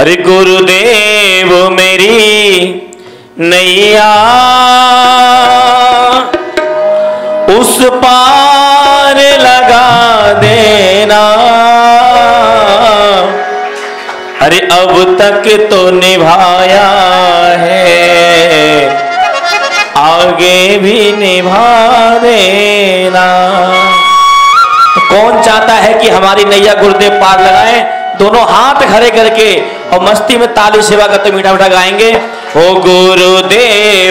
अरे गुरुदेव मेरी नैया, उस पार लगा देना। अरे अब तक तो निभाया है, आगे भी निभा देना। तो कौन चाहता है कि हमारी नैया गुरुदेव पार लगाए? दोनों हाथ खड़े करके और मस्ती में ताली सेवा करते मीठा मीठा गाएँगे। ओ गुरुदेव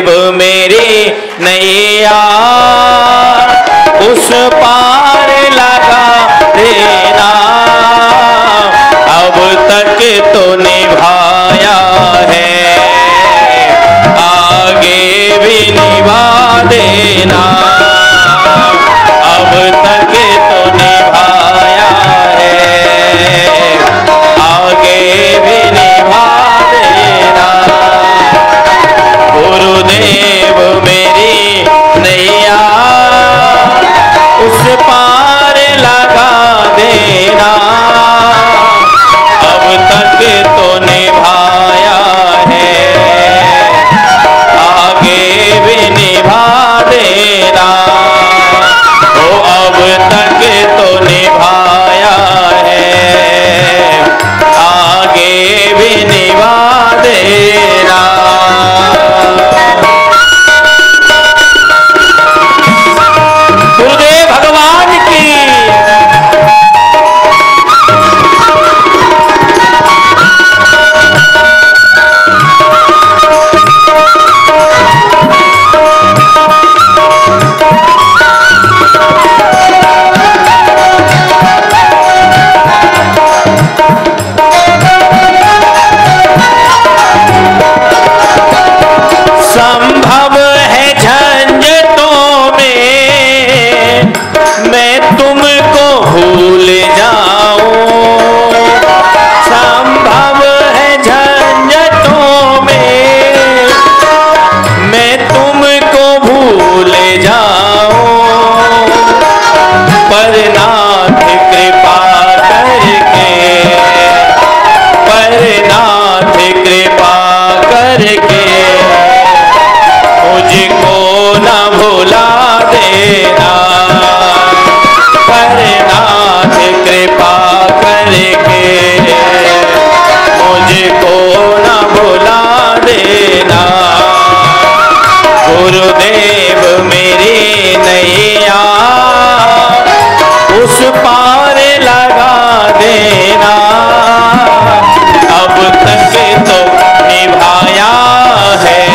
तेरा। अब तक तो निभाया है।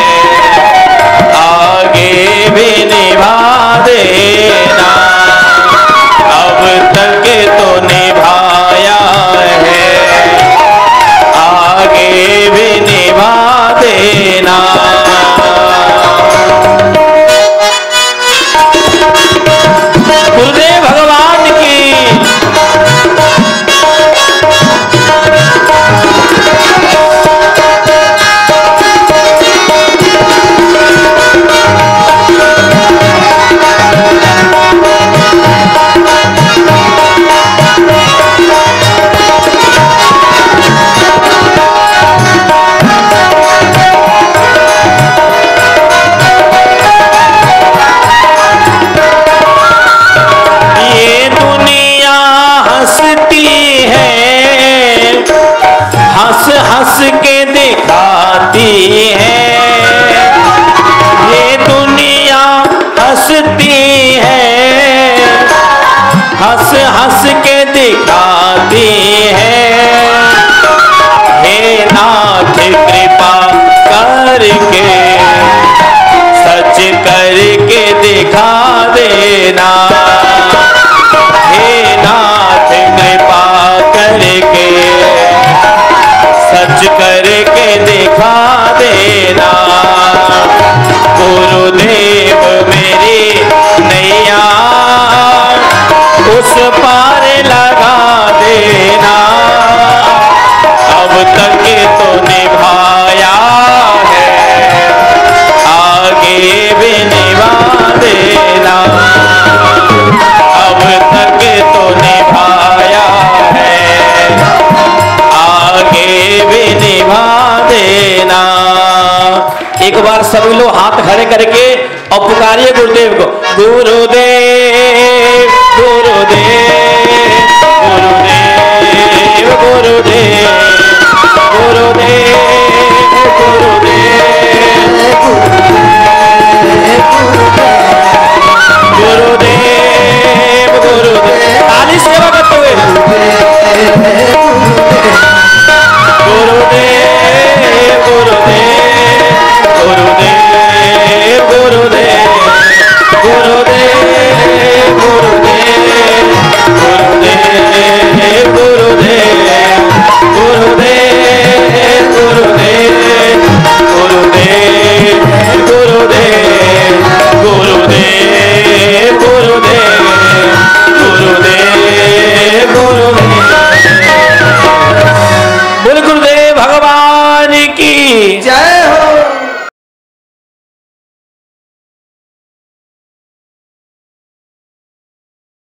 एक बार सभी लोग हाथ खड़े करके और पुकारिए गुरुदेव को। गुरुदेव गुरुदेव।